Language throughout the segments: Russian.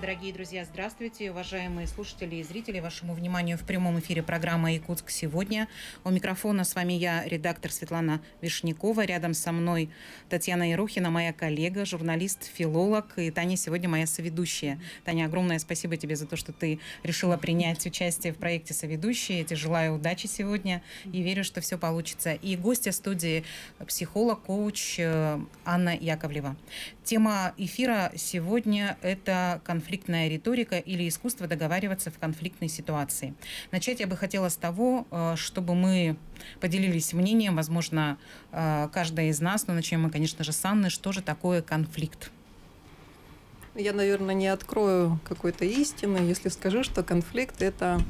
Дорогие друзья, здравствуйте, уважаемые слушатели и зрители. Вашему вниманию в прямом эфире программа «Якутск сегодня». У микрофона с вами я, редактор Светлана Вишнякова. Рядом со мной Татьяна Ерохина, моя коллега, журналист, филолог. И Таня сегодня моя соведущая. Таня, огромное спасибо тебе за то, что ты решила принять участие в проекте «Соведущие». Я тебе желаю удачи сегодня и верю, что все получится. И гостья студии психолог, коуч э, Анна Яковлева. Тема эфира сегодня – это конфликт конфликтная риторика или искусство договариваться в конфликтной ситуации. Начать я бы хотела с того, э, чтобы мы поделились мнением, возможно, э, каждая из нас, но начнем мы, конечно же, с Анны, что же такое конфликт? Я, наверное, не открою какой-то истины, если скажу, что конфликт – это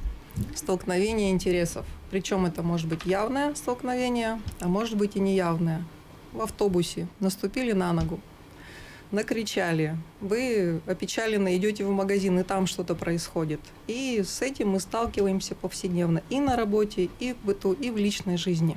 столкновение интересов. Причем это может быть явное столкновение, а может быть и неявное. В автобусе наступили на ногу, накричали, вы опечаленно идете в магазин, и там что-то происходит. И с этим мы сталкиваемся повседневно и на работе, и в быту, и в личной жизни.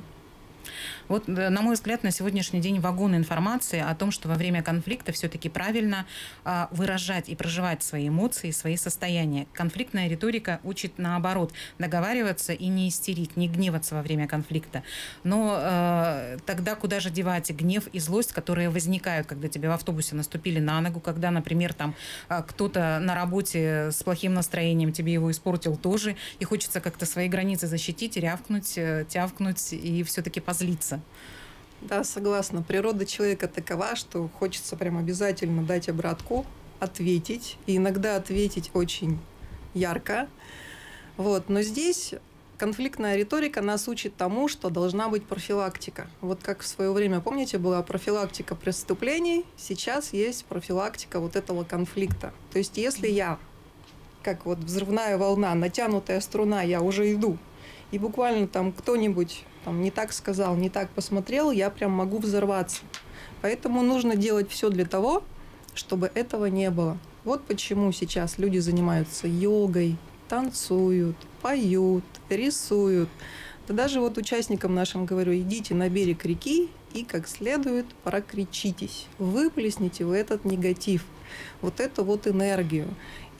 Вот, э, на мой взгляд, на сегодняшний день вагон информации о том, что во время конфликта все-таки правильно а, выражать и проживать свои эмоции, свои состояния. Конфликтная риторика учит наоборот договариваться и не истерить, не гневаться во время конфликта. Но э, тогда куда же девать гнев и злость, которые возникают, когда тебе в автобусе наступили на ногу, когда, например, там а, кто-то на работе с плохим настроением тебе его испортил тоже, и хочется как-то свои границы защитить, рявкнуть, э, тявкнуть и все-таки позлиться. Да, согласна. Природа человека такова, что хочется прям обязательно дать обратку, ответить. И иногда ответить очень ярко. Вот. Но здесь конфликтная риторика нас учит тому, что должна быть профилактика. Вот как в свое время, помните, была профилактика преступлений, сейчас есть профилактика вот этого конфликта. То есть если я, как вот взрывная волна, натянутая струна, я уже иду, и буквально там кто-нибудь там, не так сказал, не так посмотрел, я прям могу взорваться. Поэтому нужно делать все для того, чтобы этого не было. Вот почему сейчас люди занимаются йогой, танцуют, поют, рисуют. Да даже вот участникам нашим говорю, идите на берег реки и как следует прокричитесь, выплесните в этот негатив, вот эту вот энергию.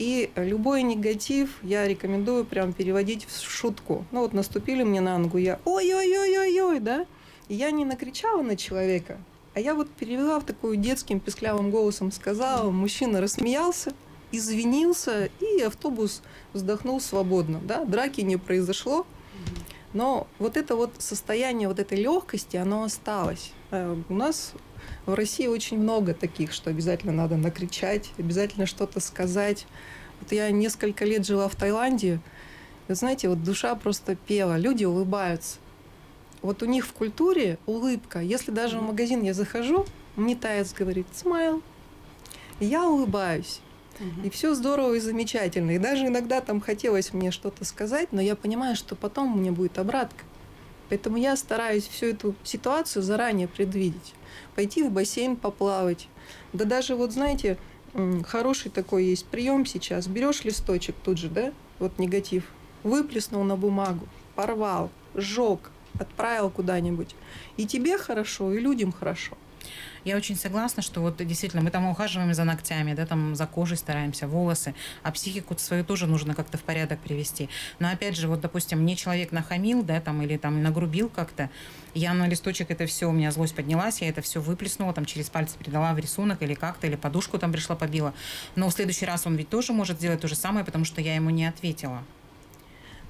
И любой негатив я рекомендую прям переводить в шутку. Ну вот наступили мне на ногу, я ой-ой-ой-ой-ой, да? И я не накричала на человека, а я вот перевела в такую детским песклявым голосом, сказала, мужчина рассмеялся, извинился, и автобус вздохнул свободно, да? Драки не произошло, но вот это вот состояние вот этой легкости, оно осталось. Э, у нас в России очень много таких, что обязательно надо накричать, обязательно что-то сказать. Вот я несколько лет жила в Таиланде, вы знаете, вот душа просто пела, люди улыбаются. Вот у них в культуре улыбка. Если даже в магазин я захожу, мне таец говорит «смайл», я улыбаюсь. И все здорово и замечательно. И даже иногда там хотелось мне что-то сказать, но я понимаю, что потом мне будет обратка. Поэтому я стараюсь всю эту ситуацию заранее предвидеть. Пойти в бассейн поплавать. Да даже вот, знаете, хороший такой есть прием сейчас. Берешь листочек тут же, да, вот негатив, выплеснул на бумагу, порвал, сжег, отправил куда-нибудь. И тебе хорошо, и людям хорошо. Я очень согласна, что вот действительно мы там ухаживаем за ногтями, да, там за кожей стараемся, волосы, а психику свою тоже нужно как-то в порядок привести. Но опять же, вот, допустим, мне человек нахамил, да, там, или там нагрубил как-то, я на листочек это все, у меня злость поднялась, я это все выплеснула, там через пальцы передала в рисунок или как-то, или подушку там пришла, побила. Но в следующий раз он ведь тоже может сделать то же самое, потому что я ему не ответила.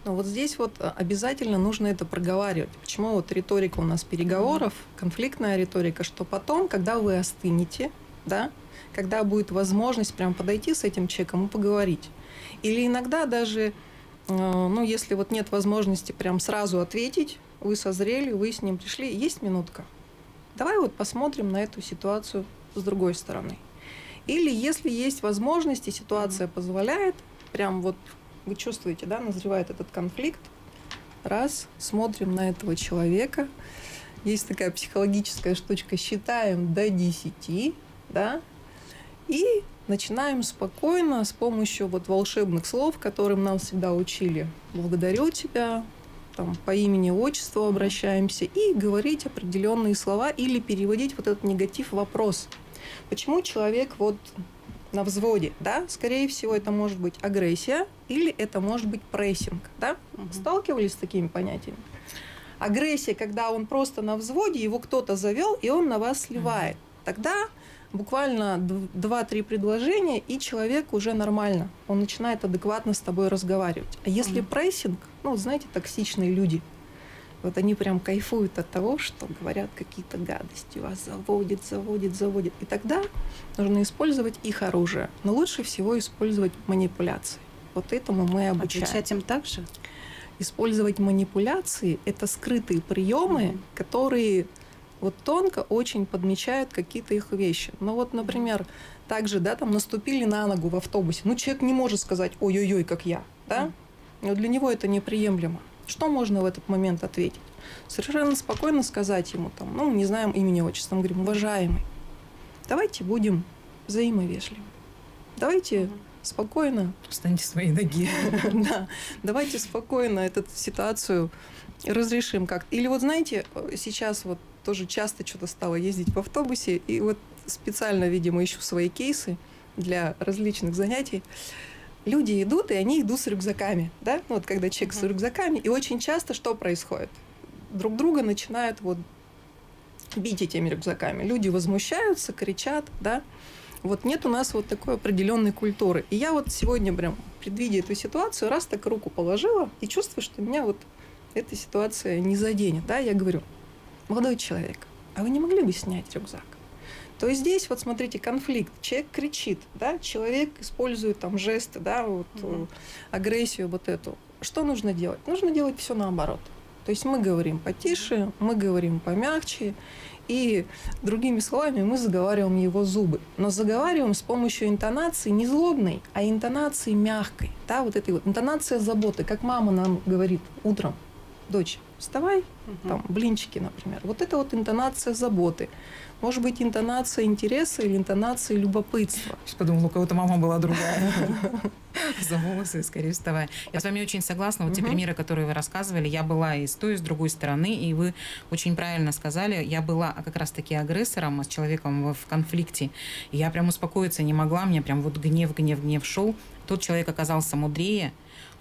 Но вот здесь вот э, обязательно нужно это проговаривать. Почему вот риторика у нас переговоров, конфликтная риторика, что потом, когда вы остынете, да, когда будет возможность прям подойти с этим человеком и поговорить. Или иногда даже, э, ну, если вот нет возможности прям сразу ответить, вы созрели, вы с ним пришли, есть минутка. Давай вот посмотрим на эту ситуацию с другой стороны. Или если есть возможность и ситуация позволяет, прям вот вы чувствуете, да, назревает этот конфликт. Раз, смотрим на этого человека. Есть такая психологическая штучка, считаем до 10, да, и начинаем спокойно с помощью вот волшебных слов, которым нам всегда учили. Благодарю тебя, там, по имени, отчеству обращаемся и говорить определенные слова или переводить вот этот негатив вопрос. Почему человек вот на взводе, да, скорее всего, это может быть агрессия или это может быть прессинг, да? Мгм. Сталкивались с такими понятиями? Агрессия, когда он просто на взводе, его кто-то завел, и он на вас сливает. Тогда буквально дв- два-три предложения, и человек уже нормально. Он начинает адекватно с тобой разговаривать. А если Мгм. прессинг, ну, вот знаете, токсичные люди, вот они прям кайфуют от того, что говорят какие-то гадости, вас заводит, заводит, заводит. И тогда нужно использовать их оружие. Но лучше всего использовать манипуляции. Вот этому мы обучаем. Отвечать им так же? Использовать манипуляции – это скрытые приемы, Мгм. которые вот тонко очень подмечают какие-то их вещи. Ну вот, например, также, да, там наступили на ногу в автобусе. Ну, человек не может сказать «ой-ой-ой, как я», да? Но для него это неприемлемо. Что можно в этот момент ответить? Совершенно спокойно сказать ему, там, ну, не знаем имени, отчества, мы говорим, уважаемый, давайте будем взаимовежливы. Давайте спокойно Встаньте с своей ноги. да, давайте спокойно эту ситуацию разрешим как Или вот знаете, сейчас вот тоже часто что-то стало ездить в автобусе, и вот специально, видимо, ищу свои кейсы для различных занятий. Люди идут, и они идут с рюкзаками, да? Ну, Вот когда человек с Мгм. рюкзаками, и очень часто что происходит? Друг друга начинают вот бить этими рюкзаками. Люди возмущаются, кричат, да? Вот нет у нас вот такой определенной культуры. И я вот сегодня прям, предвидя эту ситуацию, раз так руку положила и чувствую, что меня вот эта ситуация не заденет. Да? Я говорю, молодой человек, а вы не могли бы снять рюкзак? То есть здесь вот смотрите конфликт. Человек кричит, да, человек использует там жесты, да, вот э, агрессию вот эту. Что нужно делать? Нужно делать все наоборот. То есть мы говорим потише, мы говорим помягче, и другими словами мы заговариваем его зубы. Но заговариваем с помощью интонации не злобной, а интонации мягкой. Да, вот этой вот интонация заботы, как мама нам говорит утром, дочь, вставай, Мгм. там, блинчики, например. Вот это вот интонация заботы. Может быть, интонация интереса или интонация любопытства. Сейчас подумала, у кого-то мама была другая. За волосы, скорее вставай. Я с вами очень согласна. Вот те примеры, которые вы рассказывали, я была и с той, и с другой стороны, и вы очень правильно сказали, я была как раз-таки агрессором, с человеком в конфликте. И я прям успокоиться не могла, мне прям вот гнев, гнев, гнев шел. Тот человек оказался мудрее,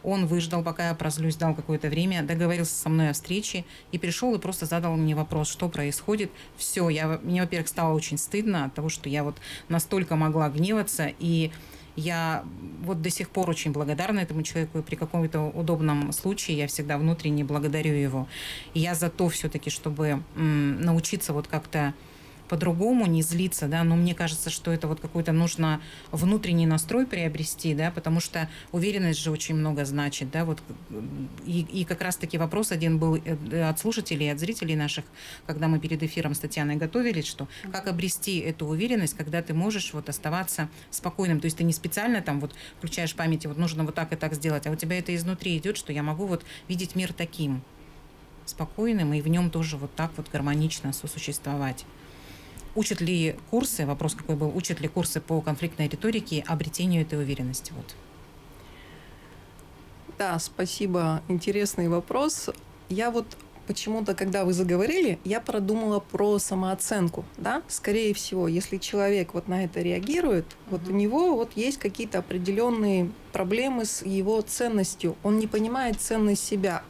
он выждал, пока я прозлюсь, дал какое-то время, договорился со мной о встрече и пришел и просто задал мне вопрос, что происходит. Все, я, мне, во-первых, стало очень стыдно от того, что я вот настолько могла гневаться, и я вот до сих пор очень благодарна этому человеку, и при каком-то удобном случае я всегда внутренне благодарю его. И я за то все-таки, чтобы научиться вот как-то по-другому, не злиться, да, но мне кажется, что это вот какой-то нужно внутренний настрой приобрести, да, потому что уверенность же очень много значит, да, вот и, и как раз-таки вопрос один был э, от слушателей, от зрителей наших, когда мы перед эфиром с Татьяной готовились, что как обрести эту уверенность, когда ты можешь вот оставаться спокойным, то есть ты не специально там вот включаешь в памяти, вот нужно вот так и так сделать, а у тебя это изнутри идет, что я могу вот видеть мир таким спокойным и в нем тоже вот так вот гармонично сосуществовать. Учат ли курсы, вопрос какой был, учат ли курсы по конфликтной риторике обретению этой уверенности? Вот. Да, спасибо. Интересный вопрос. Я вот почему-то, когда вы заговорили, я продумала про самооценку. Да? Скорее всего, если человек вот на это реагирует, вот у него вот есть какие-то определенные проблемы с его ценностью. Он не понимает ценность себя.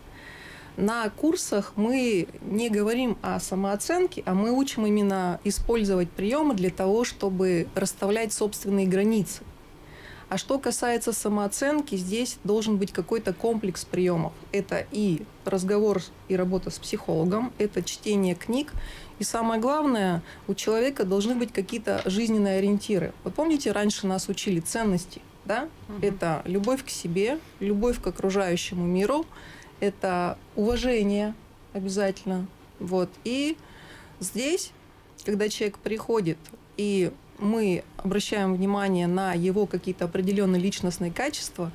На курсах мы не говорим о самооценке, а мы учим именно использовать приемы для того, чтобы расставлять собственные границы. А что касается самооценки, здесь должен быть какой-то комплекс приемов. Это и разговор и работа с психологом, это чтение книг. И самое главное, у человека должны быть какие-то жизненные ориентиры. Вы помните, раньше нас учили ценности, да? Мгм. Это любовь к себе, любовь к окружающему миру, это уважение обязательно. Вот. И здесь, когда человек приходит, и мы обращаем внимание на его какие-то определенные личностные качества,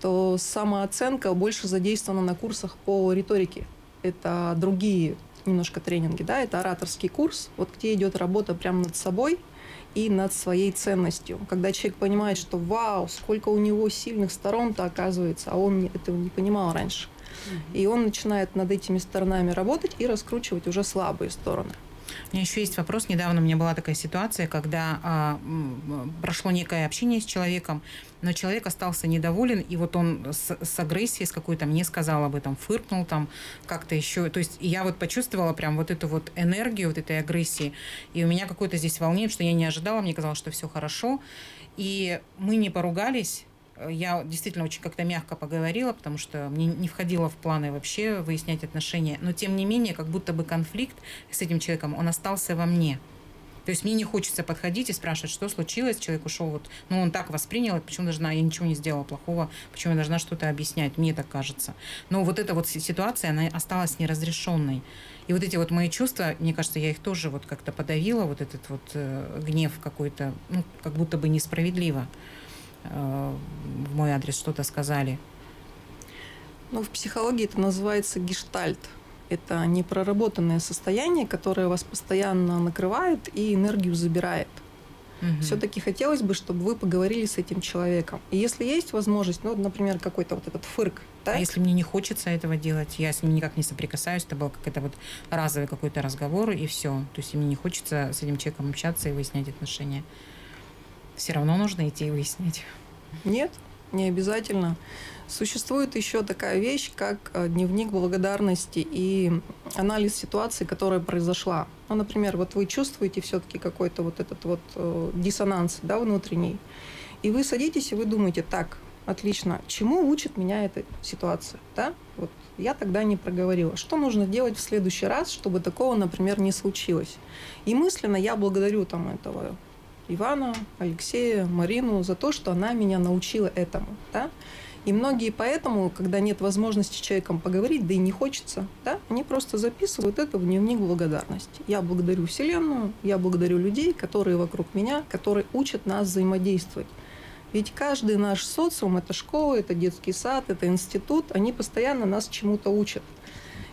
то самооценка больше задействована на курсах по риторике. Это другие немножко тренинги, да, это ораторский курс, вот где идет работа прямо над собой и над своей ценностью. Когда человек понимает, что вау, сколько у него сильных сторон-то оказывается, а он этого не понимал раньше. И он начинает над этими сторонами работать и раскручивать уже слабые стороны. У меня еще есть вопрос. Недавно у меня была такая ситуация, когда а, прошло некое общение с человеком, но человек остался недоволен, и вот он с, с агрессией с какой-то мне сказал об этом, фыркнул там как-то еще. То есть я вот почувствовала прям вот эту вот энергию вот этой агрессии, и у меня какое-то здесь волнение, что я не ожидала, мне казалось, что все хорошо, и мы не поругались, я действительно очень как-то мягко поговорила, потому что мне не входило в планы вообще выяснять отношения. Но тем не менее, как будто бы конфликт с этим человеком, он остался во мне. То есть мне не хочется подходить и спрашивать, что случилось, человек ушел, вот, ну он так воспринял, почему должна, я ничего не сделала плохого, почему я должна что-то объяснять, мне так кажется. Но вот эта вот ситуация, она осталась неразрешенной. И вот эти вот мои чувства, мне кажется, я их тоже вот как-то подавила, вот этот вот э, гнев какой-то, ну, как будто бы несправедливо. Э, в мой адрес что-то сказали? Ну, в психологии это называется гештальт. Это непроработанное состояние, которое вас постоянно накрывает и энергию забирает. Угу. Все-таки хотелось бы, чтобы вы поговорили с этим человеком. И если есть возможность, ну, например, какой-то вот этот фырк. Да? А если мне не хочется этого делать, я с ним никак не соприкасаюсь, это был какой-то вот разовый какой-то разговор, и все. То есть мне не хочется с этим человеком общаться и выяснять отношения все равно нужно идти и выяснить. Нет, не обязательно. Существует еще такая вещь, как э, дневник благодарности и анализ ситуации, которая произошла. Ну, например, вот вы чувствуете все-таки какой-то вот этот вот э, диссонанс да, внутренний, и вы садитесь и вы думаете, так, отлично, чему учит меня эта ситуация, да? Вот я тогда не проговорила. Что нужно делать в следующий раз, чтобы такого, например, не случилось? И мысленно я благодарю там этого Ивана, Алексея, Марину за то, что она меня научила этому. Да? И многие поэтому, когда нет возможности с человеком поговорить, да и не хочется, да, они просто записывают это в дневник благодарности. Я благодарю Вселенную, я благодарю людей, которые вокруг меня, которые учат нас взаимодействовать. Ведь каждый наш социум – это школа, это детский сад, это институт, они постоянно нас чему-то учат.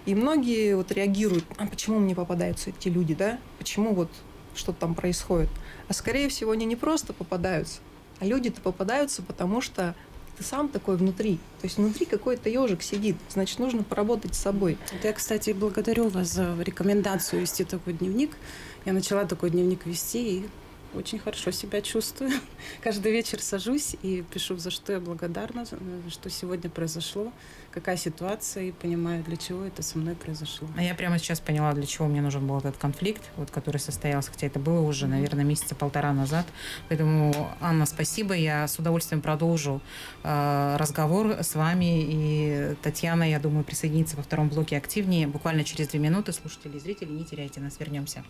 И многие вот реагируют, а почему мне попадаются эти люди, да? Почему вот что там происходит? А скорее всего, они не просто попадаются, а люди-то попадаются, потому что ты сам такой внутри. То есть внутри какой-то ежик сидит. Значит, нужно поработать с собой. Я, кстати, благодарю вас за рекомендацию вести такой дневник. Я начала такой дневник вести и очень хорошо себя чувствую. Каждый вечер сажусь и пишу, за что я благодарна, что сегодня произошло, какая ситуация, и понимаю, для чего это со мной произошло. А я прямо сейчас поняла, для чего мне нужен был этот конфликт, вот, который состоялся, хотя это было уже, наверное, месяца полтора назад. Поэтому, Анна, спасибо. Я с удовольствием продолжу э, разговор с вами. И Татьяна, я думаю, присоединится во втором блоке активнее. Буквально через две минуты. Слушатели и зрители, не теряйте нас. Вернемся.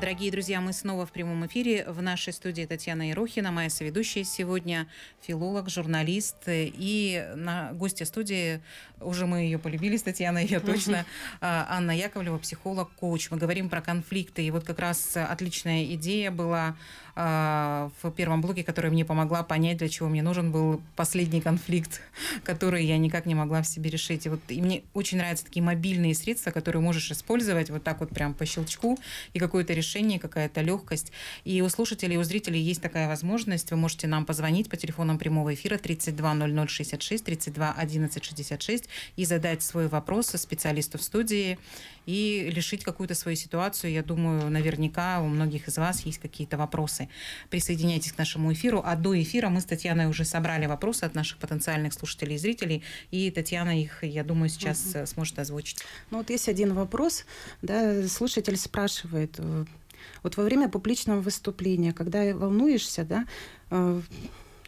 Дорогие друзья, мы снова в прямом эфире. В нашей студии Татьяна Ерохина, моя соведущая сегодня, филолог, журналист. И на гости студии, уже мы ее полюбили с Татьяной, ее точно, а, Анна Яковлева, психолог, коуч. Мы говорим про конфликты. И вот как раз отличная идея была а, в первом блоке, которая мне помогла понять, для чего мне нужен был последний конфликт, который я никак не могла в себе решить. И, вот, и мне очень нравятся такие мобильные средства, которые можешь использовать вот так вот прям по щелчку, и какое-то решение, какая-то легкость. И у слушателей, у зрителей есть такая возможность. Вы можете нам позвонить по телефонам прямого эфира 32 0066, 32 11 66 и задать свой вопрос специалисту в студии и решить какую-то свою ситуацию. Я думаю, наверняка у многих из вас есть какие-то вопросы. Присоединяйтесь к нашему эфиру. А до эфира мы с Татьяной уже собрали вопросы от наших потенциальных слушателей и зрителей, и Татьяна их, я думаю, сейчас угу. сможет озвучить. Ну вот есть один вопрос. Да, слушатель спрашивает, э, вот во время публичного выступления, когда волнуешься, да, э,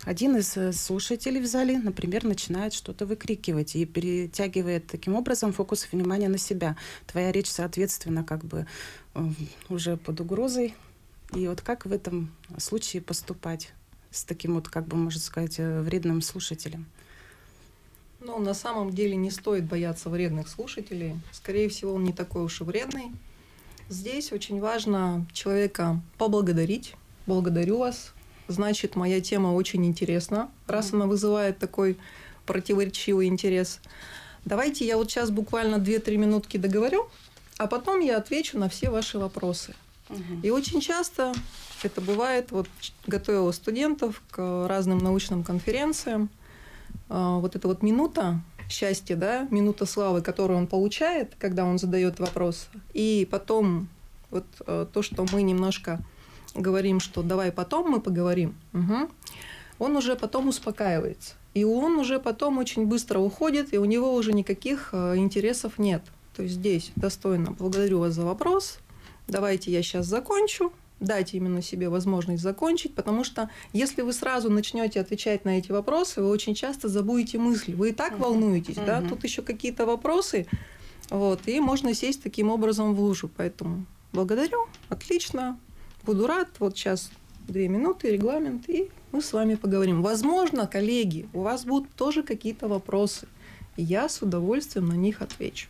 один из э, слушателей в зале, например, начинает что-то выкрикивать и перетягивает таким образом фокус внимания на себя. Твоя речь, соответственно, как бы э, уже под угрозой. И вот как в этом случае поступать с таким вот, как бы, можно сказать, вредным слушателем? Ну, на самом деле не стоит бояться вредных слушателей. Скорее всего, он не такой уж и вредный. Здесь очень важно человека поблагодарить. Благодарю вас, значит, моя тема очень интересна, раз она вызывает такой противоречивый интерес. Давайте я вот сейчас буквально 2-3 минутки договорю, а потом я отвечу на все ваши вопросы. Угу. И очень часто это бывает, вот готовила студентов к разным научным конференциям. а, вот эта вот минута счастья, да, минута славы, которую он получает, когда он задает вопрос, и потом вот а, то, что мы немножко говорим, что давай потом мы поговорим, угу, он уже потом успокаивается. И он уже потом очень быстро уходит, и у него уже никаких а, интересов нет. То есть здесь достойно благодарю вас за вопрос. Давайте я сейчас закончу. Дайте именно себе возможность закончить, потому что если вы сразу начнете отвечать на эти вопросы, вы очень часто забудете мысли. Вы и так uh-huh. волнуетесь, uh-huh. да? Тут еще какие-то вопросы, вот, и можно сесть таким образом в лужу. Поэтому благодарю, отлично, буду рад. Вот сейчас две минуты, регламент, и мы с вами поговорим. Возможно, коллеги, у вас будут тоже какие-то вопросы, я с удовольствием на них отвечу.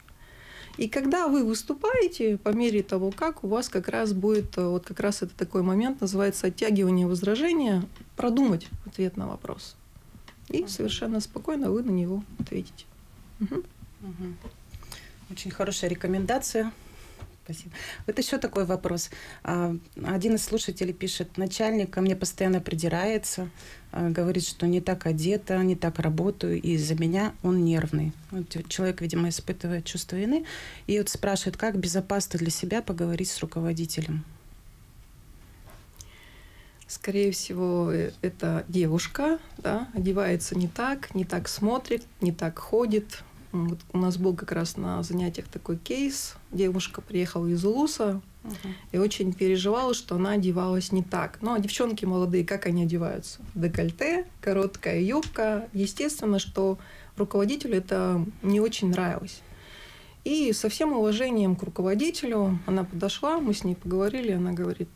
И когда вы выступаете, по мере того, как у вас как раз будет, э, вот как раз это такой момент, называется оттягивание возражения, продумать ответ на вопрос. И совершенно спокойно вы на него ответите. Угу. Угу. Очень хорошая рекомендация. Спасибо. Вот еще такой вопрос. А, один из слушателей пишет, начальник ко мне постоянно придирается, а, говорит, что не так одета, не так работаю, и из-за меня он нервный. Вот человек, видимо, испытывает чувство вины, и вот спрашивает, как безопасно для себя поговорить с руководителем. Скорее всего, э, это девушка, да, одевается не так, не так смотрит, не так ходит, вот у нас был как раз на занятиях такой кейс. Девушка приехала из Улуса uh-huh. и очень переживала, что она одевалась не так. Ну, а девчонки молодые, как они одеваются? Декольте, короткая юбка. Естественно, что руководителю это не очень нравилось. И со всем уважением к руководителю она подошла, мы с ней поговорили, она говорит,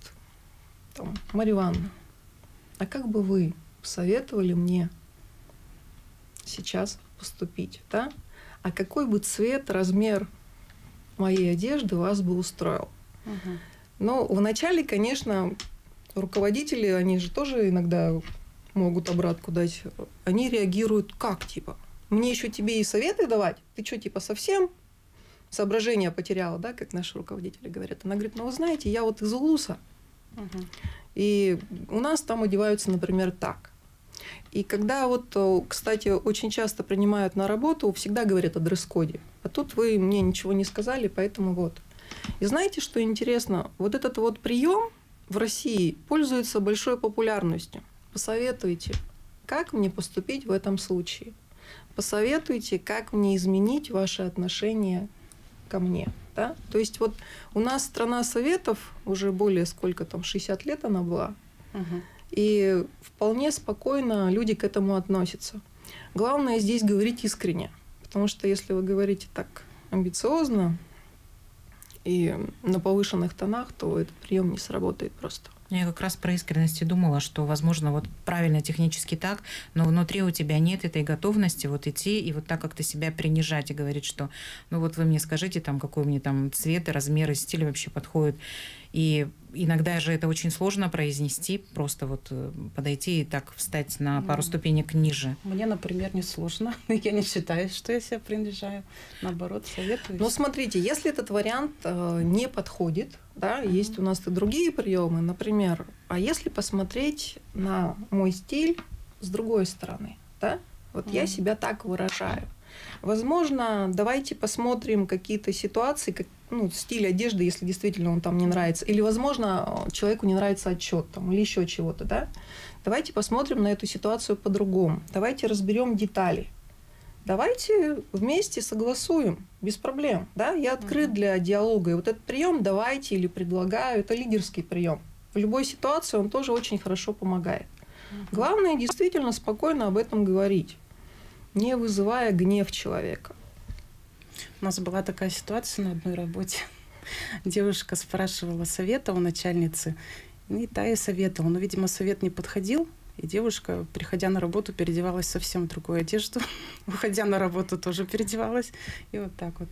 там, Марья Ивановна, а как бы вы посоветовали мне сейчас поступить, да? а какой бы цвет, размер моей одежды вас бы устроил. Угу. Но вначале, конечно, руководители, они же тоже иногда могут обратку дать. Они реагируют как, типа, мне еще тебе и советы давать? Ты что, типа, совсем соображения потеряла, да, как наши руководители говорят? Она говорит, ну, вы знаете, я вот из Улуса, угу. и у нас там одеваются, например, так. И когда вот, э, кстати, очень часто принимают на работу, всегда говорят о дресс-коде. А тут вы мне ничего не сказали, поэтому вот. И знаете, что интересно? Вот этот вот прием в России пользуется большой популярностью. Посоветуйте, как мне поступить в этом случае. Посоветуйте, как мне изменить ваши отношения ко мне. Да? То есть вот у нас страна советов, уже более сколько там, 60 лет она была, угу. И вполне спокойно люди к этому относятся. Главное здесь говорить искренне. Потому что если вы говорите так амбициозно и на повышенных тонах, то этот прием не сработает просто. Я как раз про искренность и думала, что, возможно, вот правильно технически так, но внутри у тебя нет этой готовности вот идти и вот так как-то себя принижать и говорить, что ну вот вы мне скажите, там, какой мне там цвет, размер и стиль вообще подходит. И иногда же это очень сложно произнести, просто вот э, подойти и так встать на пару ну, ступенек ниже. Мне, например, не сложно. Я не считаю, что я себя принижаю. Наоборот, советую. Ну, смотрите, если этот вариант э, не подходит, да, mm-hmm. есть у нас и другие приемы, например, а если посмотреть на мой стиль с другой стороны, да, вот mm-hmm. я себя так выражаю. Возможно, давайте посмотрим какие-то ситуации, ну, стиль одежды, если действительно он там не нравится. Или, возможно, человеку не нравится отчет там, или еще чего-то, да? Давайте посмотрим на эту ситуацию по-другому. Давайте разберем детали. Давайте вместе согласуем, без проблем. Да? Я открыт для диалога. И вот этот прием давайте или предлагаю, это лидерский прием. В любой ситуации он тоже очень хорошо помогает. Главное действительно спокойно об этом говорить не вызывая гнев человека. У нас была такая ситуация на одной работе. Девушка спрашивала совета у начальницы, и та и советовала. Но, видимо, совет не подходил, и девушка, приходя на работу, переодевалась совсем в другую одежду. Уходя на работу, тоже переодевалась. И вот так вот.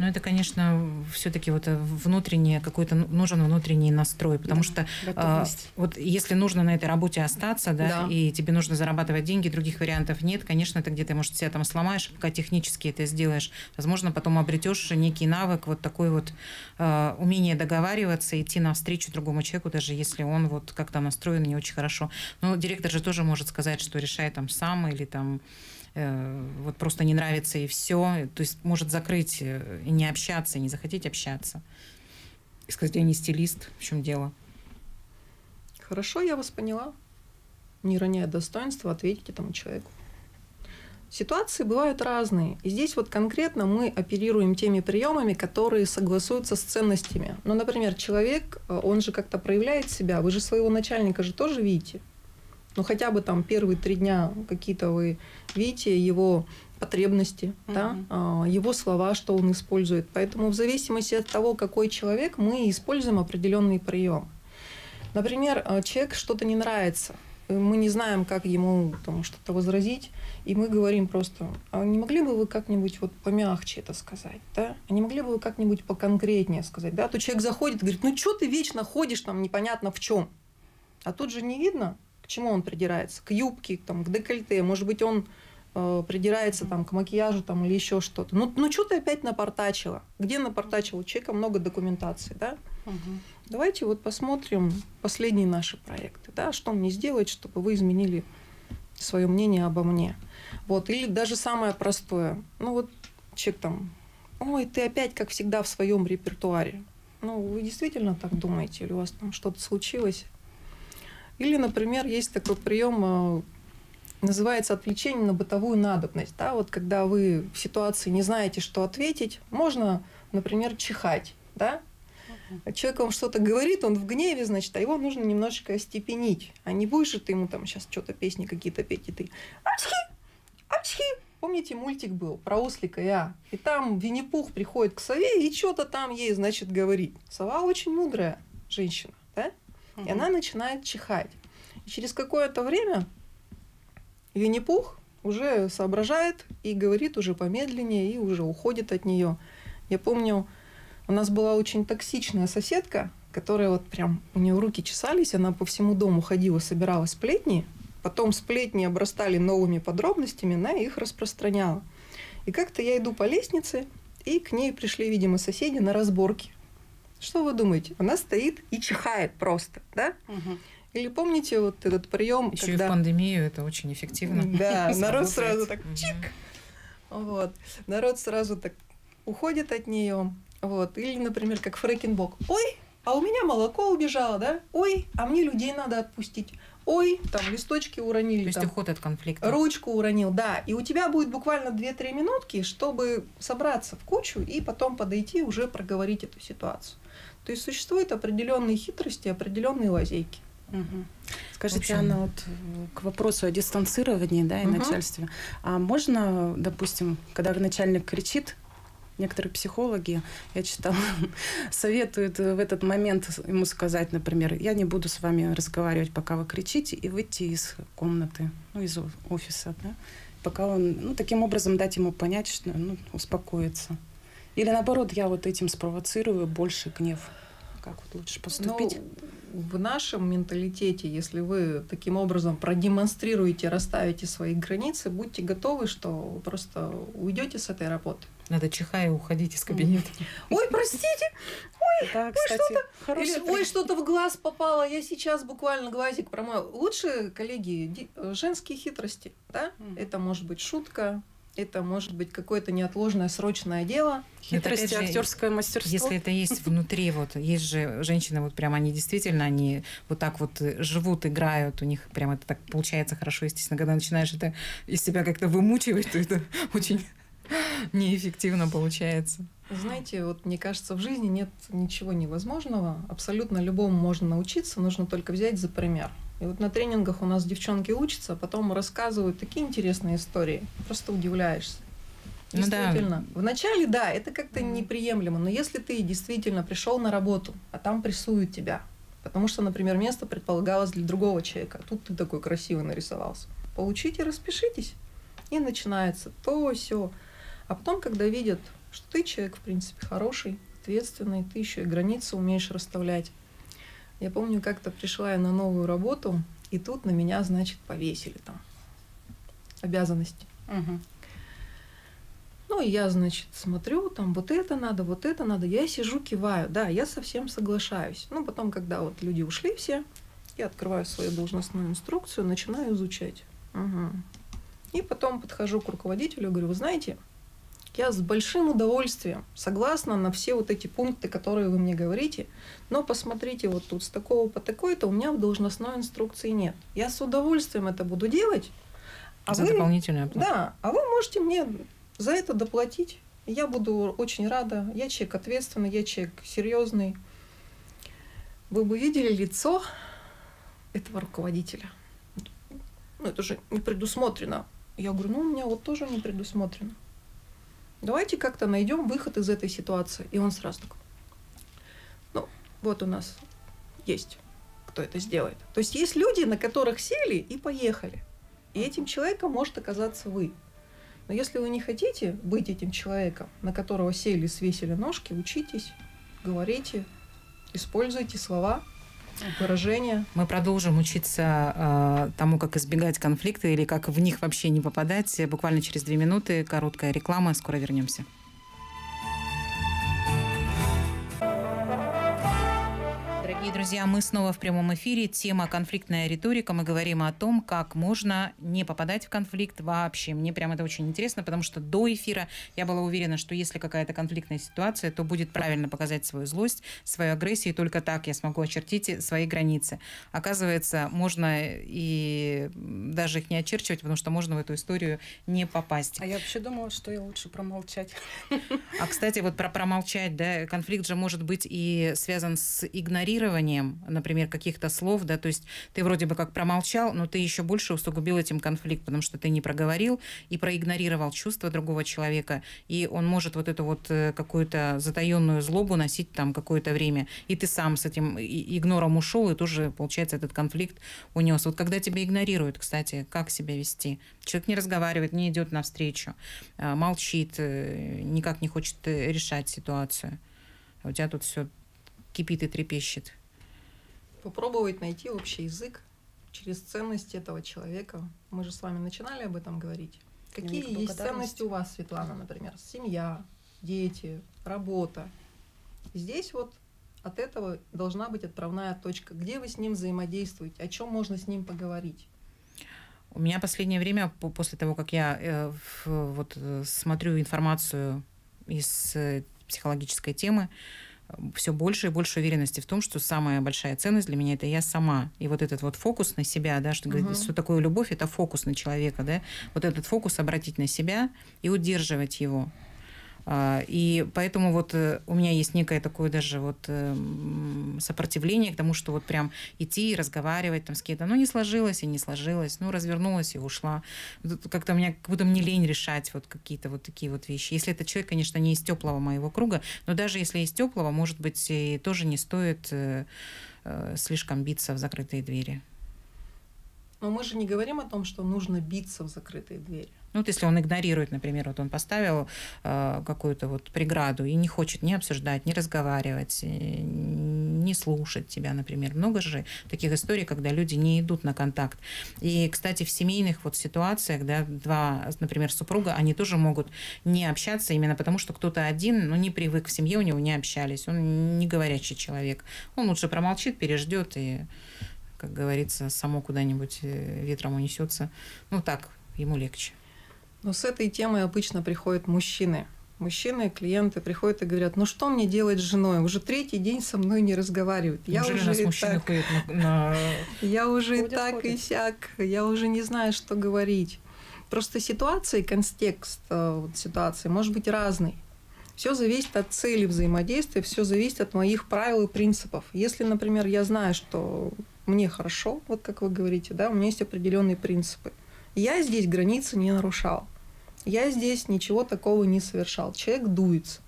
Ну, это, конечно, все-таки вот внутренний, какой-то нужен внутренний настрой, потому да, что а, вот если нужно на этой работе остаться, да, да, и тебе нужно зарабатывать деньги, других вариантов нет, конечно, ты где-то, может, себя там сломаешь, пока технически это сделаешь. Возможно, потом обретешь некий навык, вот такой вот э, умение договариваться, идти навстречу другому человеку, даже если он вот как-то настроен не очень хорошо. Но директор же тоже может сказать, что решай там сам или там Э, вот просто не нравится и все. То есть может закрыть э, и не общаться, и не захотеть общаться. И сказать, я не стилист, в чем дело. Хорошо, я вас поняла. Не роняя достоинства, ответить этому человеку. Ситуации бывают разные. И здесь вот конкретно мы оперируем теми приемами, которые согласуются с ценностями. Ну, например, человек, э, он же как-то проявляет себя. Вы же своего начальника же тоже видите ну хотя бы там первые три дня какие-то вы видите его потребности, mm-hmm. да, а, его слова, что он использует. Поэтому в зависимости от того, какой человек, мы используем определенный прием. Например, а, человек что-то не нравится, мы не знаем, как ему там что-то возразить, и мы говорим просто, а не могли бы вы как-нибудь вот помягче это сказать, да? А не могли бы вы как-нибудь поконкретнее сказать, да? А то человек заходит и говорит, ну что ты вечно ходишь там непонятно в чем, а тут же не видно, чему он придирается? К юбке, там, к декольте. Может быть, он э, придирается там, к макияжу там, или еще что-то. Ну, ну что ты опять напортачила? Где напортачила? У человека много документации, да? Угу. Давайте вот посмотрим последние наши проекты. Да? Что мне сделать, чтобы вы изменили свое мнение обо мне? Вот. Или даже самое простое. Ну вот человек там, ой, ты опять, как всегда, в своем репертуаре. Ну, вы действительно так думаете? Или у вас там что-то случилось? Или, например, есть такой прием, э, называется отвлечение на бытовую надобность. Да? Вот когда вы в ситуации не знаете, что ответить, можно, например, чихать. Да? Человек вам что-то говорит, он в гневе, значит, а его нужно немножечко остепенить. А не будешь же ты ему там сейчас что-то песни какие-то петь, и ты «Ачхи! Ачхи!» Помните, мультик был про ослика и А? И там Винни-Пух приходит к сове и что-то там ей, значит, говорит. Сова очень мудрая женщина? Угу. И она начинает чихать. И через какое-то время Винни-Пух уже соображает и говорит уже помедленнее, и уже уходит от нее. Я помню, у нас была очень токсичная соседка, которая вот прям, у нее руки чесались, она по всему дому ходила, собирала сплетни, потом сплетни обрастали новыми подробностями, она их распространяла. И как-то я иду по лестнице, и к ней пришли, видимо, соседи на разборки. Что вы думаете? Она стоит и чихает просто, да? Угу. Или помните вот этот прием? Еще когда... и в пандемию это очень эффективно. Да, народ сразу так чик. Вот. Народ сразу так уходит от нее. Вот. Или, например, как фрекенбок. Ой, а у меня молоко убежало, да? Ой, а мне людей надо отпустить. Ой, там листочки уронили. То есть там, уход от конфликта. Ручку уронил, да. И у тебя будет буквально 2-3 минутки, чтобы собраться в кучу и потом подойти уже проговорить эту ситуацию. То есть существуют определенные хитрости, определенные лазейки. Угу. Скажите, общем... Анна, вот э, к вопросу о дистанцировании да, и угу. начальстве. А можно, допустим, когда начальник кричит, некоторые психологи, я читала, советуют в этот момент ему сказать, например, я не буду с вами разговаривать, пока вы кричите, и выйти из комнаты, ну, из офиса, да, пока он, ну, таким образом дать ему понять, что, ну, успокоится. Или наоборот, я вот этим спровоцирую больше гнев. Как вот лучше поступить? Ну, в нашем менталитете, если вы таким образом продемонстрируете, расставите свои границы, будьте готовы, что просто уйдете с этой работы. Надо чихая уходить из кабинета. Ой, простите! Ой, да, ой что-то. Или, ой, что-то в глаз попало. Я сейчас буквально глазик промою. Лучше, коллеги, женские хитрости, да? Это может быть шутка, это может быть какое-то неотложное срочное дело. Хитрость, актерское мастерство. Если это есть внутри, вот есть же женщины, вот прям они действительно, они вот так вот живут, играют, у них прям это так получается хорошо, естественно, когда начинаешь это из себя как-то вымучивать, то это очень неэффективно получается. Знаете, вот мне кажется, в жизни нет ничего невозможного. Абсолютно любому можно научиться, нужно только взять за пример. И вот на тренингах у нас девчонки учатся, а потом рассказывают такие интересные истории. Просто удивляешься. Действительно. Ну, да. Вначале, да, это как-то неприемлемо. Но если ты действительно пришел на работу, а там прессуют тебя, потому что, например, место предполагалось для другого человека, а тут ты такой красивый нарисовался. Получите, распишитесь. И начинается то, все. А потом, когда видят что ты человек, в принципе, хороший, ответственный, ты еще и границы умеешь расставлять. Я помню, как-то пришла я на новую работу, и тут на меня, значит, повесили там обязанности. Ну, и я, значит, смотрю, там вот это надо, вот это надо. Я сижу, киваю. Да, я совсем соглашаюсь. Ну, потом, когда вот люди ушли все, я открываю свою должностную инструкцию, начинаю изучать. Мгм. И потом подхожу к руководителю и говорю, вы знаете, я с большим удовольствием согласна на все вот эти пункты, которые вы мне говорите, но посмотрите, вот тут с такого по такой-то у меня в должностной инструкции нет. Я с удовольствием это буду делать, а За вы, дополнительную оплату. да, а вы можете мне за это доплатить. Я буду очень рада. Я человек ответственный, я человек серьезный. Вы бы видели лицо этого руководителя. Ну, это же не предусмотрено. Я говорю, ну, у меня вот тоже не предусмотрено. Давайте как-то найдем выход из этой ситуации. И он сразу такой, ну, вот у нас есть, кто это сделает. То есть есть люди, на которых сели и поехали. И этим человеком может оказаться вы. Но если вы не хотите быть этим человеком, на которого сели, свесили ножки, учитесь, говорите, используйте слова, выражения. Мы продолжим учиться э, тому, как избегать конфликта или как в них вообще не попадать. Буквально через две минуты короткая реклама. Скоро вернемся. Дорогие друзья, мы снова в прямом эфире. Тема «Конфликтная риторика». Мы говорим о том, как можно не попадать в конфликт вообще. Мне прям это очень интересно, потому что до эфира я была уверена, что если какая-то конфликтная ситуация, то будет правильно показать свою злость, свою агрессию, и только так я смогу очертить свои границы. Оказывается, можно и даже их не очерчивать, потому что можно в эту историю не попасть. А я вообще думала, что я лучше промолчать. А, кстати, вот про промолчать, да, конфликт же может быть и связан с игнорированием, например, каких-то слов, да, то есть ты вроде бы как промолчал, но ты еще больше усугубил этим конфликт, потому что ты не проговорил и проигнорировал чувства другого человека, и он может вот эту вот э, какую-то затаенную злобу носить там какое-то время, и ты сам с этим игнором ушел, и тоже, получается, этот конфликт унес. Вот когда тебя игнорируют, кстати, как себя вести? Человек не разговаривает, не идет навстречу, а, молчит, э, никак не хочет э, решать ситуацию. А у тебя тут все кипит и трепещет. Попробовать найти общий язык через ценности этого человека. Мы же с вами начинали об этом говорить. Какие Дневник есть ценности у вас, Светлана, например? Семья, дети, работа. Здесь вот от этого должна быть отправная точка. Где вы с ним взаимодействуете? О чем можно с ним поговорить? У меня последнее время, по- после того, как я э, вот, э, смотрю информацию из э, психологической темы, все больше и больше уверенности в том, что самая большая ценность для меня это я сама. И вот этот вот фокус на себя, да, что, говорит, Мгм. что такое любовь, это фокус на человека, да, вот этот фокус обратить на себя и удерживать его. А, И поэтому вот э, у меня есть некое такое даже вот эм, сопротивление к тому, что вот прям идти и разговаривать там с кем-то. Ну, не сложилось и не сложилось, ну, развернулась и ушла. Это Как-то мне, как будто мне лень решать вот какие-то вот такие вот вещи. Если этот человек, конечно, не из теплого моего круга, но даже если из теплого, может быть, и тоже не стоит э, э, слишком биться в закрытые двери. Но мы же не говорим о том, что нужно биться в закрытые двери. Ну, вот если он игнорирует, например, вот он поставил э, какую-то вот преграду и не хочет ни обсуждать, ни разговаривать, э, не слушать тебя, например. Много же таких историй, когда люди не идут на контакт. И, кстати, в семейных вот ситуациях, да, два, например, супруга, они тоже могут не общаться именно потому, что кто-то один, ну, не привык в семье, у него не общались, он не говорящий человек. Он лучше промолчит, переждет и, как говорится, само куда-нибудь э, ветром унесется. Ну, так, ему легче. Но с этой темой обычно приходят мужчины. Мужчины, клиенты приходят и говорят, ну что мне делать с женой? Уже третий день со мной не разговаривает. Я Неужели уже нас мужчины так, ходят на, я уже и Ходят, так и сяк, я уже не знаю, что говорить. Просто ситуация и контекст э, вот ситуации может быть разный. Все зависит от цели взаимодействия, все зависит от моих правил и принципов. Если, например, я знаю, что мне хорошо, вот как вы говорите, да, у меня есть определенные принципы. Я здесь границы не нарушал. Я здесь ничего такого не совершал. Человек дуется.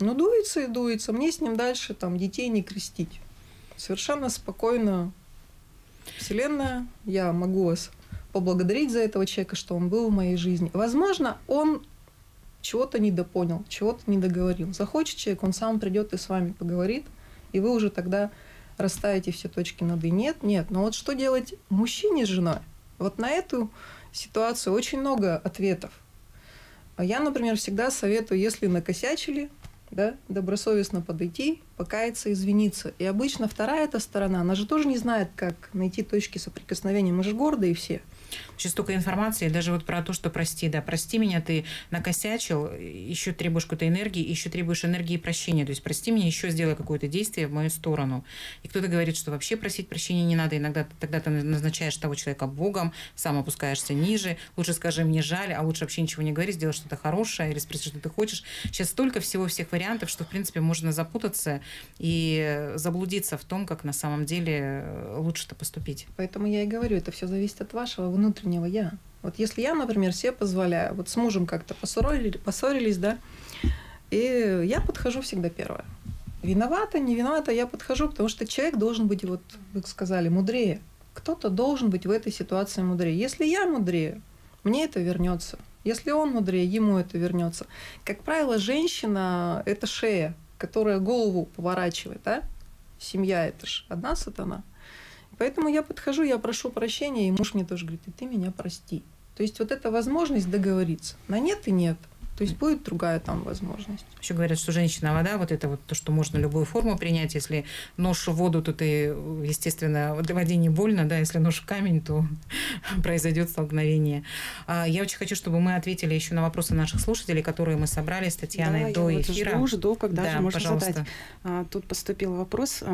Ну, дуется и дуется. Мне с ним дальше там детей не крестить. Совершенно спокойно. Вселенная, я могу вас поблагодарить за этого человека, что он был в моей жизни. Возможно, он чего-то недопонял, чего-то недоговорил. Захочет человек, он сам придет и с вами поговорит, и вы уже тогда расставите все точки над «и». Нет, нет. Но вот что делать мужчине с женой? Вот на эту ситуацию очень много ответов. Я, например, всегда советую, если накосячили, да, добросовестно подойти, покаяться, извиниться. И обычно вторая эта сторона, она же тоже не знает, как найти точки соприкосновения. Мы же гордые все. Сейчас столько информации, даже вот про то, что прости, да, прости меня, ты накосячил, еще требуешь какой-то энергии, еще требуешь энергии прощения. То есть прости меня, еще сделай какое-то действие в мою сторону. И кто-то говорит, что вообще просить прощения не надо. Иногда тогда ты назначаешь того человека Богом, сам опускаешься ниже. Лучше скажи мне жаль, а лучше вообще ничего не говори, сделай что-то хорошее или спроси, что ты хочешь. Сейчас столько всего, всех вариантов, что, в принципе, можно запутаться и заблудиться в том, как на самом деле лучше-то поступить. Поэтому я и говорю, это все зависит от вашего внутреннего я. Вот если я, например, себе позволяю, вот с мужем как-то поссорились, поссорились, да, и я подхожу всегда первая. Виновата, не виновата, я подхожу, потому что человек должен быть, вот вы сказали, мудрее. Кто-то должен быть в этой ситуации мудрее. Если я мудрее, мне это вернется. Если он мудрее, ему это вернется. Как правило, женщина – это шея, которая голову поворачивает, да? Семья – это же одна сатана. Поэтому я подхожу, я прошу прощения, и муж мне тоже говорит, и ты меня прости. То есть вот эта возможность договориться. На нет и нет. То есть будет другая там возможность. Еще говорят, что женщина вода, вот это вот то, что можно любую форму принять. Если нож в воду, то ты, естественно, в воде не больно, да, если нож в камень, то произойдет столкновение. А, я очень хочу, чтобы мы ответили еще на вопросы наших слушателей, которые мы собрали с Татьяной да, до я эфира. Вот жду, жду, когда да, же можно пожалуйста. задать. А, тут поступил вопрос.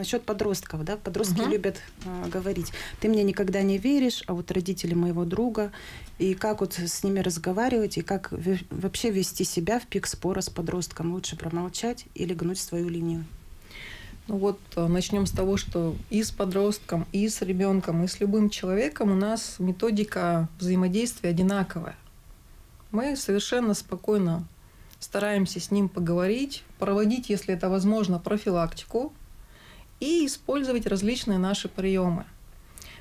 Насчет подростков, да, подростки угу. любят а, говорить, ты мне никогда не веришь, а вот родители моего друга, и как вот с ними разговаривать, и как вообще вести себя в пик спора с подростком, лучше промолчать или гнуть свою линию. Ну вот а, начнем с того, что и с подростком, и с ребенком, и с любым человеком у нас методика взаимодействия одинаковая. Мы совершенно спокойно стараемся с ним поговорить, проводить, если это возможно, профилактику, и использовать различные наши приемы.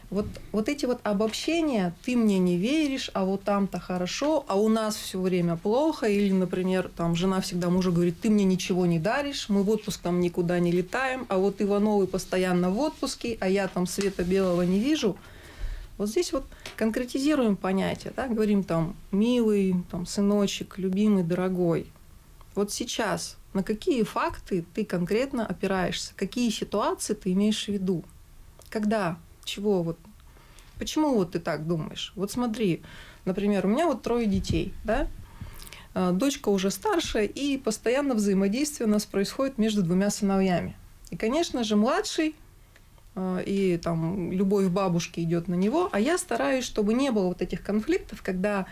Вот, вот эти вот обобщения, ты мне не веришь, а вот там-то хорошо, а у нас все время плохо, или, например, там жена всегда мужу говорит, ты мне ничего не даришь, мы в отпуск там никуда не летаем, а вот Ивановы постоянно в отпуске, а я там света белого не вижу. Вот здесь вот конкретизируем понятие, да, говорим там милый, там сыночек, любимый, дорогой. Вот сейчас на какие факты ты конкретно опираешься, какие ситуации ты имеешь в виду, когда, чего вот, почему вот ты так думаешь? Вот смотри, например, у меня вот трое детей, да, а, дочка уже старшая, и постоянно взаимодействие у нас происходит между двумя сыновьями. И, конечно же, младший а, и там любовь бабушки идет на него, а я стараюсь, чтобы не было вот этих конфликтов, когда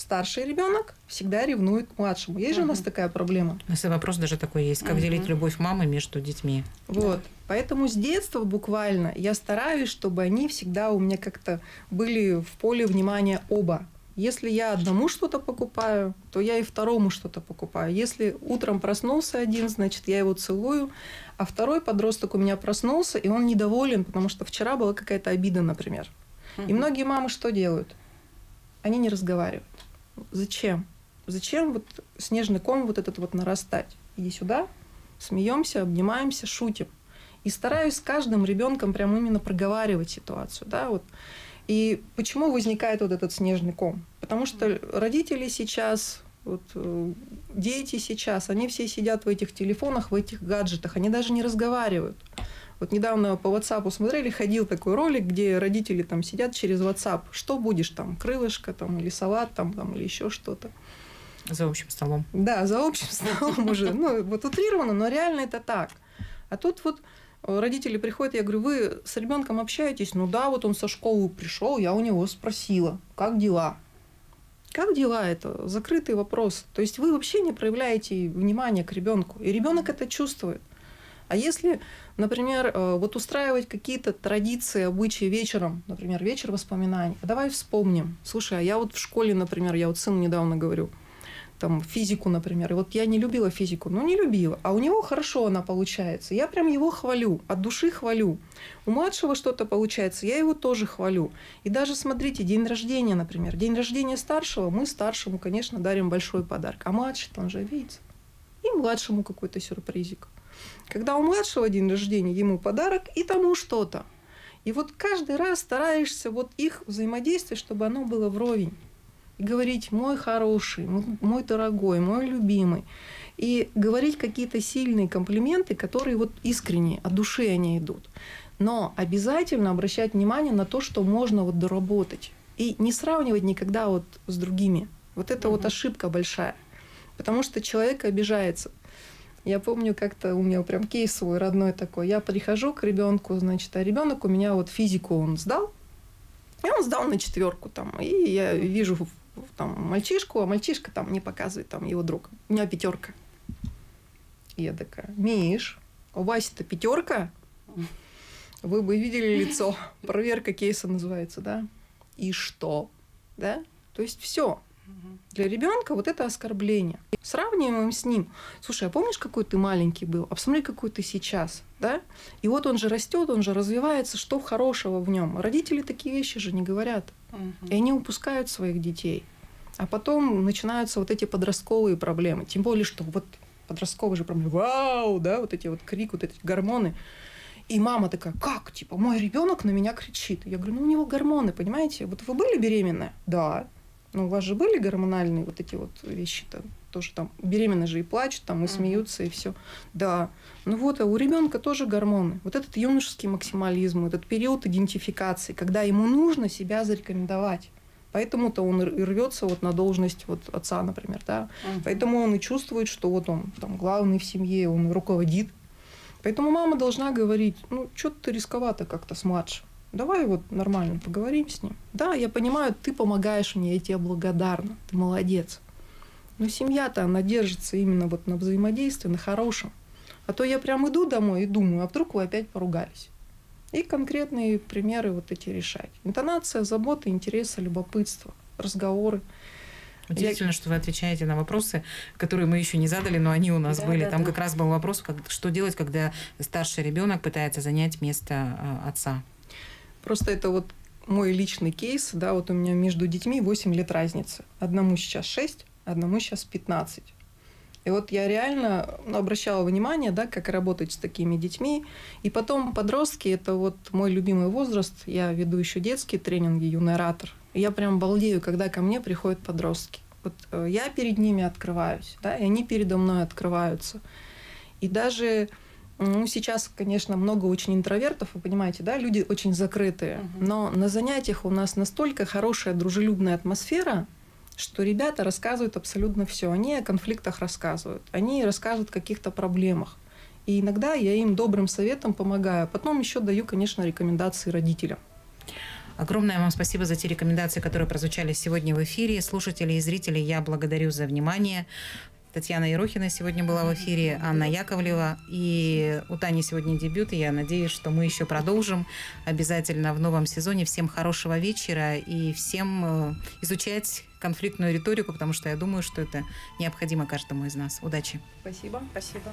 старший ребенок всегда ревнует к младшему. Есть же у нас такая проблема. У нас и вопрос даже такой есть. Как делить любовь мамы между детьми? Вот. Да. Поэтому с детства буквально я стараюсь, чтобы они всегда у меня как-то были в поле внимания оба. Если я одному что-то покупаю, то я и второму что-то покупаю. Если утром проснулся один, значит, я его целую, а второй подросток у меня проснулся, и он недоволен, потому что вчера была какая-то обида, например. И многие мамы что делают? Они не разговаривают. Зачем? Зачем вот снежный ком вот этот вот нарастать? Иди сюда, смеемся, обнимаемся, шутим. И стараюсь с каждым ребенком прям именно проговаривать ситуацию. Да, вот. И почему возникает вот этот снежный ком? Потому что родители сейчас, вот, э, дети сейчас, они все сидят в этих телефонах, в этих гаджетах, они даже не разговаривают. Вот недавно по WhatsApp смотрели, ходил такой ролик, где родители там сидят через WhatsApp. Что будешь там, крылышко там или салат там, там или еще что-то. За общим столом. Да, за общим столом уже. Ну, вот утрировано, но реально это так. А тут вот родители приходят, я говорю, вы с ребенком общаетесь? Ну да, вот он со школы пришел, я у него спросила, как дела? Как дела это? Закрытый вопрос. То есть вы вообще не проявляете внимания к ребенку. И ребенок это чувствует. А если, например, э, вот устраивать какие-то традиции, обычаи вечером, например, вечер воспоминаний, а давай вспомним. Слушай, а я вот в школе, например, я вот сыну недавно говорю, там физику, например. И вот я не любила физику, ну не любила, а у него хорошо она получается. Я прям его хвалю, от души хвалю. У младшего что-то получается, я его тоже хвалю. И даже смотрите, день рождения, например, день рождения старшего, мы старшему, конечно, дарим большой подарок, а младший он же видите, и младшему какой-то сюрпризик. Когда у младшего день рождения, ему подарок и тому что-то. И вот каждый раз стараешься вот их взаимодействие, чтобы оно было вровень и говорить «мой хороший», «мой дорогой», «мой любимый». И говорить какие-то сильные комплименты, которые вот искренние, от души они идут. Но обязательно обращать внимание на то, что можно вот доработать. И не сравнивать никогда вот с другими. Вот это mm-hmm. вот ошибка большая. Потому что человек обижается. Я помню, как-то у меня прям кейс свой родной такой. Я прихожу к ребенку, значит, а ребенок у меня вот физику он сдал, и он сдал на четверку там. И я вижу там, мальчишку, а мальчишка там мне показывает там его друг. У меня пятерка. И я такая, Миш, у Васи-то пятерка? Вы бы видели лицо. Проверка кейса называется, да? И что? Да? То есть все. Для ребенка вот это оскорбление. Сравниваем с ним. Слушай, а помнишь, какой ты маленький был? А посмотри, какой ты сейчас, да? И вот он же растет, он же развивается, что хорошего в нем. Родители такие вещи же не говорят. Угу. И они упускают своих детей. А потом начинаются вот эти подростковые проблемы. Тем более, что вот подростковые же проблемы. Вау, да, вот эти вот крик, вот эти гормоны. И мама такая, как, типа, мой ребенок на меня кричит. Я говорю, ну у него гормоны, понимаете? Вот вы были беременны? Да. Ну, у вас же были гормональные вот эти вот вещи-то? Тоже там беременные же и плачут, там и смеются, и все. Да. Ну вот, а у ребенка тоже гормоны. Вот этот юношеский максимализм, этот период идентификации, когда ему нужно себя зарекомендовать. Поэтому-то он и рвется вот на должность вот отца, например, да. Uh-huh. Поэтому он и чувствует, что вот он там главный в семье, он руководит. Поэтому мама должна говорить, ну, что ты рисковато как-то с младшим. Давай вот нормально поговорим с ним. Да, я понимаю, ты помогаешь мне, я тебе благодарна, ты молодец. Но семья-то, она держится именно вот на взаимодействии, на хорошем. А то я прям иду домой и думаю, а вдруг вы опять поругались. И конкретные примеры вот эти решать. Интонация, забота, интереса, любопытство, разговоры. Удивительно, я... что вы отвечаете на вопросы, которые мы еще не задали, но они у нас да, были. Да, Там да. как раз был вопрос, как, что делать, когда старший ребенок пытается занять место э, отца. Просто это вот мой личный кейс, да, вот у меня между детьми 8 лет разницы. Одному сейчас 6, одному сейчас 15. И вот я реально ну, обращала внимание, да, как работать с такими детьми. И потом подростки, это вот мой любимый возраст. Я веду еще детские тренинги, юный оратор. Я прям балдею, когда ко мне приходят подростки. Вот э, я перед ними открываюсь, да, и они передо мной открываются. И даже ну, сейчас, конечно, много очень интровертов, вы понимаете, да, люди очень закрытые. Угу. Но на занятиях у нас настолько хорошая дружелюбная атмосфера, что ребята рассказывают абсолютно все. Они о конфликтах рассказывают, они рассказывают о каких-то проблемах. И иногда я им добрым советом помогаю. Потом еще даю, конечно, рекомендации родителям. Огромное вам спасибо за те рекомендации, которые прозвучали сегодня в эфире. Слушатели и зрители, я благодарю за внимание. Татьяна Ерохина сегодня была в эфире, Анна Яковлева. И у Тани сегодня дебют, и я надеюсь, что мы еще продолжим обязательно в новом сезоне. Всем хорошего вечера и всем э, изучать конфликтную риторику, потому что я думаю, что это необходимо каждому из нас. Удачи. Спасибо. Спасибо.